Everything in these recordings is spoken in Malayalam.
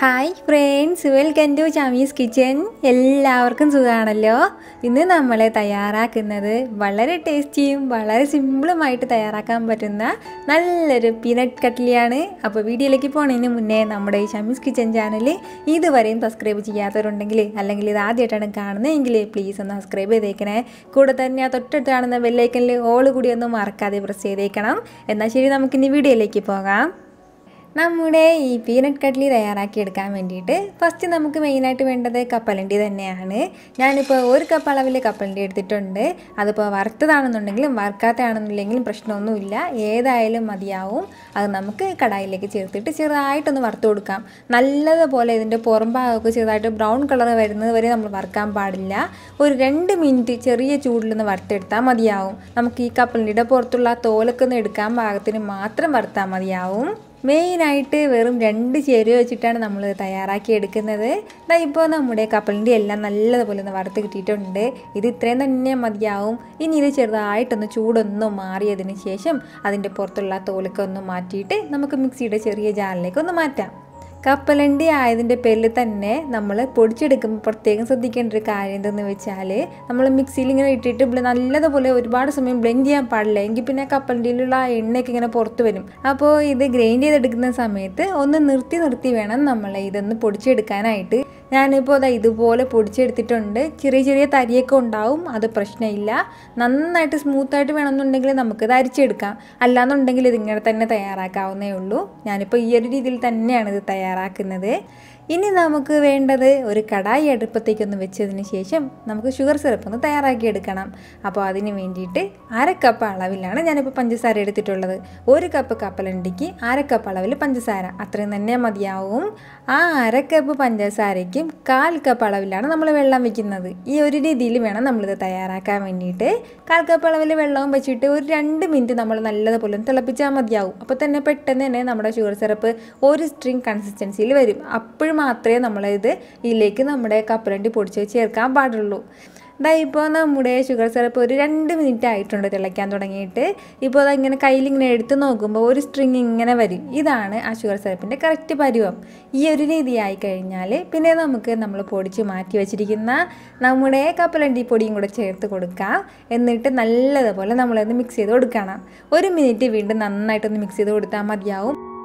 Hi friends welcome to Chami's kitchen എല്ലാവർക്കും സുഖമാണല്ലോ ഇന്ന് നമ്മൾ തയ്യാറാക്കുന്നത് വളരെ ടേസ്റ്റിയും വളരെ സിമ്പിളുമായിട്ട് തയ്യാറാക്കാൻ പറ്റുന്ന നല്ലൊരു പീനട്ട് കട്ട്ലിയാണ്. അപ്പോൾ വീഡിയോയിലേക്ക് പോകുന്നതിന് മുന്നേ നമ്മുടെ ഈ ചമീസ് കിച്ചൻ ചാനൽ ഇതുവരെയും സബ്സ്ക്രൈബ് ചെയ്യാത്തവരുണ്ടെങ്കിൽ അല്ലെങ്കിൽ ഇത് ആദ്യമായിട്ടാണ് കാണുന്നതെങ്കിൽ പ്ലീസ് ഒന്ന് സബ്സ്ക്രൈബ് ചെയ്തേക്കണേ. കൂടെ തന്നെ ആ തൊട്ടടുത്ത് കാണുന്ന ബെല്ലൈക്കനിൽ ഓൾ കൂടി ഒന്ന് മറക്കാതെ പ്രസ് ചെയ്തേക്കണം. എന്നാൽ ശരി നമുക്കിനി വീഡിയോയിലേക്ക് പോകാം. നമ്മുടെ ഈ പീനട്ട് കട്ട്ലി തയ്യാറാക്കിയെടുക്കാൻ വേണ്ടിയിട്ട് ഫസ്റ്റ് നമുക്ക് മെയിനായിട്ട് വേണ്ടത് കപ്പലണ്ടി തന്നെയാണ്. ഞാനിപ്പോൾ ഒരു കപ്പ് അളവിൽ കപ്പലണ്ടി എടുത്തിട്ടുണ്ട്. അതിപ്പോൾ വറുത്തതാണെന്നുണ്ടെങ്കിലും വറുക്കാത്തതാണെന്നുണ്ടെങ്കിലും പ്രശ്നമൊന്നുമില്ല. ഏതായാലും മതിയാവും. അത് നമുക്ക് കടായിലേക്ക് ചേർത്തിട്ട് ചെറുതായിട്ടൊന്ന് വറുത്ത് കൊടുക്കാം. നല്ലതുപോലെ ഇതിന്റെ പുറം ഭാഗമൊക്കെ ചെറുതായിട്ട് ബ്രൗൺ കളർ വരുന്നത് വരെ നമ്മൾ വറുക്കാൻ പാടില്ല. ഒരു രണ്ട് മിനിറ്റ് ചെറിയ ചൂടിലൊന്ന് വറുത്തെടുത്താൽ മതിയാവും. നമുക്ക് ഈ കപ്പലണ്ടിയുടെ പുറത്തുള്ള തോലൊക്കെ ഒന്ന് എടുക്കാൻ ഭാഗത്തിന് മാത്രം വറുത്താൽ മതിയാവും. മെയിനായിട്ട് വെറും രണ്ട് ചേരുവ വെച്ചിട്ടാണ് നമ്മൾ തയ്യാറാക്കി എടുക്കുന്നത്. ഇതാ ഇപ്പോൾ നമ്മുടെ കപ്പലിന്റെ എല്ലാം നല്ലതുപോലെ ഒന്ന് വറുത്ത് കിട്ടിയിട്ടുണ്ട്. ഇത് ഇത്രയും തന്നെ മതിയാവും. ഇനി ഇത് ചെറുതായിട്ടൊന്ന് ചൂടൊന്ന് മാറിയതിന് ശേഷം അതിന്റെ പുറത്തുള്ള തോലൊക്കെ ഒന്ന് മാറ്റിയിട്ട് നമുക്ക് മിക്സിയുടെ ചെറിയ ജാറിലേക്ക് ഒന്ന് മാറ്റാം. കപ്പലണ്ടി ആയതിന്റെ പേരിൽ തന്നെ നമ്മൾ പൊടിച്ചെടുക്കുമ്പോൾ പ്രത്യേകം ശ്രദ്ധിക്കേണ്ട ഒരു കാര്യം എന്തെന്ന് വെച്ചാൽ നമ്മൾ മിക്സിയിൽ ഇങ്ങനെ ഇട്ടിട്ട് നല്ലതുപോലെ ഒരുപാട് സമയം ബ്ലെൻഡ് ചെയ്യാൻ പാടില്ല. എങ്കിൽ പിന്നെ കപ്പലണ്ടിയിലുള്ള ആ എണ്ണയൊക്കെ ഇങ്ങനെ പുറത്ത് വരും. അപ്പോൾ ഇത് ഗ്രൈൻഡ് ചെയ്തെടുക്കുന്ന സമയത്ത് ഒന്ന് നിർത്തി നിർത്തി വേണം നമ്മൾ ഇതൊന്ന് പൊടിച്ചെടുക്കാനായിട്ട്. ഞാനിപ്പോൾ അതാ ഇതുപോലെ പൊടിച്ചെടുത്തിട്ടുണ്ട്. ചെറിയ ചെറിയ തരിയൊക്കെ ഉണ്ടാവും അത് പ്രശ്നമില്ല. നന്നായിട്ട് സ്മൂത്തായിട്ട് വേണമെന്നുണ്ടെങ്കിൽ നമുക്കിത് അരിച്ചെടുക്കാം. അല്ലാന്നുണ്ടെങ്കിൽ ഇതിങ്ങനെ തന്നെ തയ്യാറാക്കാവുന്നേ ഉള്ളൂ. ഞാനിപ്പോൾ ഈ ഒരു രീതിയിൽ തന്നെയാണ് ഇത് തയ്യാറാക്കുന്നത്. ഇനി നമുക്ക് വേണ്ടത് ഒരു കടായി അടുപ്പത്തേക്കൊന്ന് വെച്ചതിന് ശേഷം നമുക്ക് ഷുഗർ സിറപ്പ് ഒന്ന് തയ്യാറാക്കി എടുക്കണം അപ്പോൾ അതിന് വേണ്ടിയിട്ട് അര കപ്പ് അളവിലാണ് ഞാനിപ്പോൾ പഞ്ചസാര എടുത്തിട്ടുള്ളത്. ഒരു കപ്പ് കപ്പലണ്ടിക്ക് അര കപ്പ് അളവിൽ പഞ്ചസാര. അത്രയും തന്നെ മതിയാവും. ആ അര കപ്പ് പഞ്ചസാരയ്ക്കും കാൽ കപ്പ് അളവിലാണ് നമ്മൾ വെള്ളം വെക്കുന്നത്. ഈ ഒരു രീതിയിൽ വേണം നമ്മളിത് തയ്യാറാക്കാൻ വേണ്ടിയിട്ട്. കാൽ കപ്പ് അളവിൽ വെള്ളവും വെച്ചിട്ട് ഒരു രണ്ട് മിനിറ്റ് നമ്മൾ നല്ലതുപോലെ തിളപ്പിച്ചാൽ മതിയാവും. അപ്പോൾ തന്നെ പെട്ടെന്ന് തന്നെ നമ്മുടെ ഷുഗർ സിറപ്പ് ഒരു സ്ട്രിങ് കൺസിസ്റ്റൻസിയിൽ വരും. അപ്പോഴും മാത്രമേ നമ്മളിത് ഇതിലേക്ക് നമ്മുടെ കപ്പലണ്ടി പൊടിച്ച് ചേർക്കാൻ പാടുള്ളൂ. ഇതാ ഇപ്പോൾ നമ്മുടെ ഷുഗർ സിറപ്പ് ഒരു രണ്ട് മിനിറ്റ് ആയിട്ടുണ്ട് തിളയ്ക്കാൻ തുടങ്ങിയിട്ട്. ഇപ്പോൾ അത് ഇങ്ങനെ കയ്യിലിങ്ങനെ എടുത്ത് നോക്കുമ്പോൾ ഒരു സ്ട്രിങ് ഇങ്ങനെ വരും. ഇതാണ് ആ ഷുഗർ സിറപ്പിന്റെ കറക്റ്റ് പരുവം. ഈ ഒരു രീതിയായി കഴിഞ്ഞാൽ പിന്നെ നമുക്ക് നമ്മൾ പൊടിച്ച് മാറ്റി വെച്ചിരിക്കുന്ന നമ്മുടെ കപ്പലണ്ടി പൊടിയും കൂടെ ചേർത്ത് കൊടുക്കാം. എന്നിട്ട് നല്ലതുപോലെ നമ്മളത് മിക്സ് ചെയ്ത് കൊടുക്കണം. ഒരു മിനിറ്റ് വീണ്ടും നന്നായിട്ടൊന്ന് മിക്സ് ചെയ്ത് കൊടുത്താൽ മതിയാവും.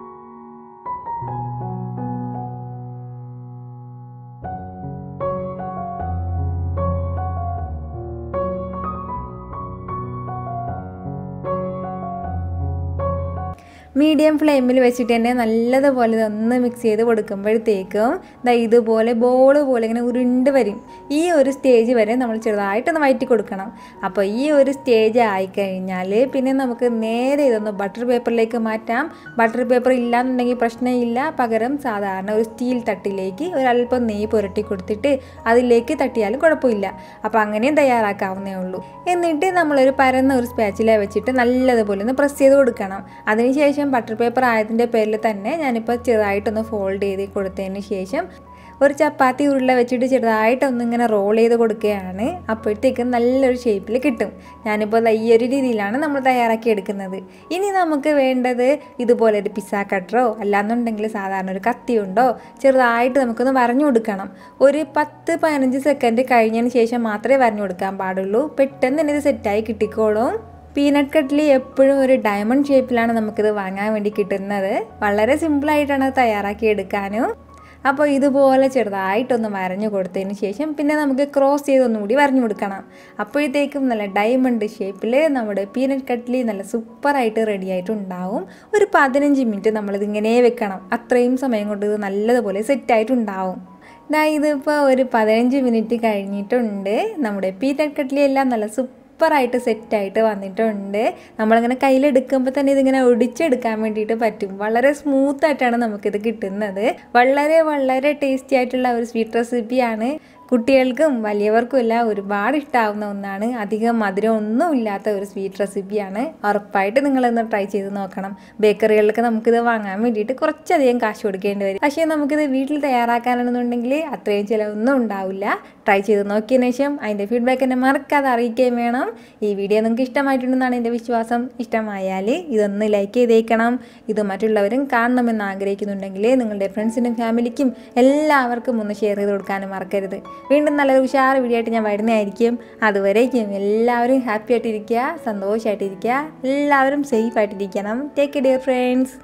മീഡിയം ഫ്ലെയിമിൽ വെച്ചിട്ട് തന്നെ നല്ലതുപോലെ ഇതൊന്ന് മിക്സ് ചെയ്ത് കൊടുക്കുമ്പോഴത്തേക്കും ദാ ഇതുപോലെ ബോൾ പോലെ ഇങ്ങനെ ഉരുണ്ട് വരും. ഈ ഒരു സ്റ്റേജ് വരെ നമ്മൾ ചെറുതായിട്ടൊന്ന് വയറ്റി കൊടുക്കണം. അപ്പോൾ ഈ ഒരു സ്റ്റേജ് ആയിക്കഴിഞ്ഞാൽ പിന്നെ നമുക്ക് നേരെ ഇതൊന്ന് ബട്ടർ പേപ്പറിലേക്ക് മാറ്റാം. ബട്ടർ പേപ്പർ ഇല്ലാന്നുണ്ടെങ്കിൽ പ്രശ്നമില്ല. പകരം സാധാരണ ഒരു സ്റ്റീൽ തട്ടിലേക്ക് ഒരല്പം നെയ്യ് പുരട്ടി കൊടുത്തിട്ട് അതിലേക്ക് തട്ടിയാലും കുഴപ്പമില്ല. അപ്പോൾ അങ്ങനെയും തയ്യാറാക്കാവുന്നേ ഉള്ളൂ. എന്നിട്ട് നമ്മളൊരു പരന്ന ഒരു സ്പാച്ചില വെച്ചിട്ട് നല്ലതുപോലെ ഒന്ന് പ്രസ് ചെയ്ത് കൊടുക്കണം. അതിനുശേഷം ശേഷം ബട്ടർ പേപ്പർ ആയതിന്റെ പേരിൽ തന്നെ ഞാനിപ്പോൾ ചെറുതായിട്ടൊന്ന് ഫോൾഡ് ചെയ്ത് കൊടുത്തതിന് ശേഷം ഒരു ചപ്പാത്തി ഉരുള വെച്ചിട്ട് ചെറുതായിട്ടൊന്ന് ഇങ്ങനെ റോൾ ചെയ്ത് കൊടുക്കുകയാണ്. അപ്പോഴത്തേക്കും നല്ലൊരു ഷേപ്പിൽ കിട്ടും. ഞാനിപ്പോൾ ഈ രീതിയിലാണ് നമ്മൾ തയ്യാറാക്കി എടുക്കുന്നത്. ഇനി നമുക്ക് വേണ്ടത് ഇതുപോലെ ഒരു പിസ്സ കട്ടറോ അല്ലാന്നുണ്ടെങ്കിൽ സാധാരണ ഒരു കത്തി ഉണ്ടോ ചെറുതായിട്ട് നമുക്കൊന്ന് വരഞ്ഞു കൊടുക്കണം. ഒരു പത്ത് പതിനഞ്ച് സെക്കൻഡ് കഴിഞ്ഞതിന് ശേഷം മാത്രമേ വരഞ്ഞു കൊടുക്കാൻ പാടുള്ളൂ. പെട്ടെന്ന് തന്നെ ഇത് സെറ്റായി കിട്ടിക്കോളും. പീനട്ട് കട്ട്ലി എപ്പോഴും ഒരു ഡയമണ്ട് ഷേപ്പിലാണ് നമുക്കിത് വാങ്ങാൻ വേണ്ടി കിട്ടുന്നത്. വളരെ സിമ്പിളായിട്ടാണ് തയ്യാറാക്കി എടുക്കാനും. അപ്പോൾ ഇതുപോലെ ചെറുതായിട്ടൊന്ന് വരഞ്ഞു കൊടുത്തതിന് ശേഷം പിന്നെ നമുക്ക് ക്രോസ് ചെയ്തൊന്നുകൂടി വരഞ്ഞു കൊടുക്കണം. അപ്പോഴത്തേക്കും നല്ല ഡയമണ്ട് ഷേപ്പിൽ നമ്മുടെ പീനട്ട് കട്ട്ലി നല്ല സൂപ്പറായിട്ട് റെഡി ആയിട്ടുണ്ടാവും ഒരു പതിനഞ്ച് മിനിറ്റ് നമ്മളിതിങ്ങനെ വെക്കണം. അത്രയും സമയം കൊണ്ട് ഇത് നല്ലതുപോലെ സെറ്റായിട്ടുണ്ടാവും ഇതാ ഇതിപ്പോൾ ഒരു പതിനഞ്ച് മിനിറ്റ് കഴിഞ്ഞിട്ടുണ്ട്. നമ്മുടെ പീനട്ട് കട്ട്ലി എല്ലാം നല്ല സൂപ്പർ സൂപ്പറായിട്ട് സെറ്റായിട്ട് വന്നിട്ടുണ്ട്. നമ്മളിങ്ങനെ കയ്യിലെടുക്കുമ്പോൾ തന്നെ ഇതിങ്ങനെ ഒടിച്ചെടുക്കാൻ വേണ്ടിയിട്ട് പറ്റും. വളരെ സ്മൂത്തായിട്ടാണ് നമുക്കിത് കിട്ടുന്നത്. വളരെ വളരെ ടേസ്റ്റി ആയിട്ടുള്ള ഒരു സ്വീറ്റ് റെസിപ്പിയാണ് കുട്ടികൾക്കും വലിയവർക്കും എല്ലാം ഒരുപാട് ഇഷ്ടമാവുന്ന ഒന്നാണ്. അധികം മധുരം ഒന്നും ഇല്ലാത്ത ഒരു സ്വീറ്റ് റെസിപ്പിയാണ് ഉറപ്പായിട്ട് നിങ്ങളൊന്ന് ട്രൈ ചെയ്ത് നോക്കണം. ബേക്കറികളിലൊക്കെ നമുക്കിത് വാങ്ങാൻ വേണ്ടിയിട്ട് കുറച്ചധികം കാശ് കൊടുക്കേണ്ടി വരും. പക്ഷേ നമുക്കിത് വീട്ടിൽ തയ്യാറാക്കാനാണെന്നുണ്ടെങ്കിൽ അത്രയും ചിലവൊന്നും ഉണ്ടാവില്ല. ട്രൈ ചെയ്ത് നോക്കിയതിനു ശേഷം അതിന്റെ ഫീഡ്ബാക്ക് എന്നെ മറക്കാതെ അറിയിക്കുകയും വേണം. ഈ വീഡിയോ നിങ്ങൾക്ക് ഇഷ്ടമായിട്ടുണ്ടെന്നാണ് എന്റെ വിശ്വാസം. ഇഷ്ടമായാൽ ഇതൊന്ന് ലൈക്ക് ചെയ്തേക്കണം. ഇത് മറ്റുള്ളവരും കാണണമെന്ന് ആഗ്രഹിക്കുന്നുണ്ടെങ്കിൽ നിങ്ങളുടെ ഫ്രണ്ട്സിനും ഫാമിലിക്കും എല്ലാവർക്കും ഒന്ന് ഷെയർ ചെയ്ത് കൊടുക്കാനും മറക്കരുത്. വീണ്ടും നല്ലൊരു ഉഷാർ വീഡിയോ ആയിട്ട് ഞാൻ വരുന്നതായിരിക്കും. അതുവരേക്കും എല്ലാവരും ഹാപ്പി ആയിട്ടിരിക്കുക സന്തോഷമായിട്ടിരിക്കുക എല്ലാവരും സേഫ് ആയിട്ടിരിക്കണം. Take dear friends